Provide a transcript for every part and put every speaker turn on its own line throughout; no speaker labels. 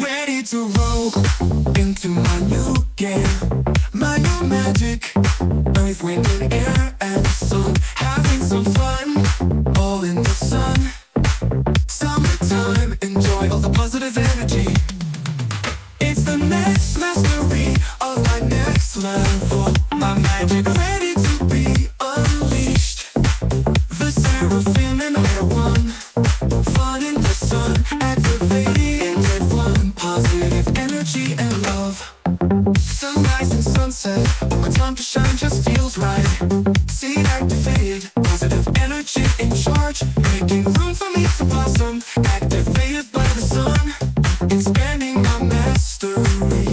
Ready to roll into my new game. My new magic sunset. My time to shine just feels right. Seed activated. Positive energy in charge. Making room for me to blossom. Activated by the sun. Expanding my mastery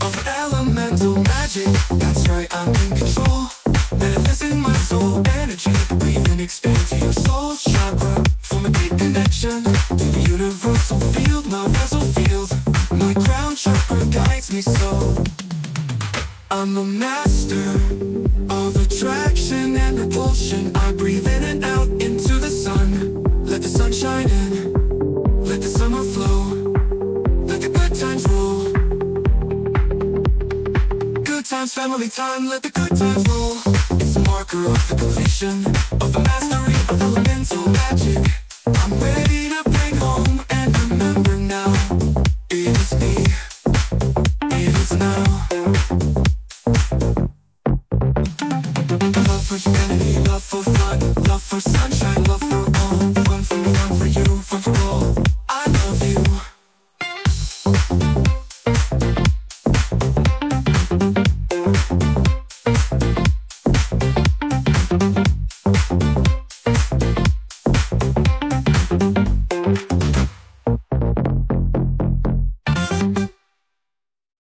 Of elemental magic. That's right, I'm in control. Manifesting my soul. Energy Breathe and expand to your soul chakra. Form a deep connection To the universal field. My vessel field. My crown chakra guides me so I'm the master of attraction and repulsion. I breathe in and out into the sun. Let the sun shine in. Let the summer flow. Let the good times roll. Good times, family time, let the good times roll. It's a marker of the completion Of the mastery of elemental magic. I'm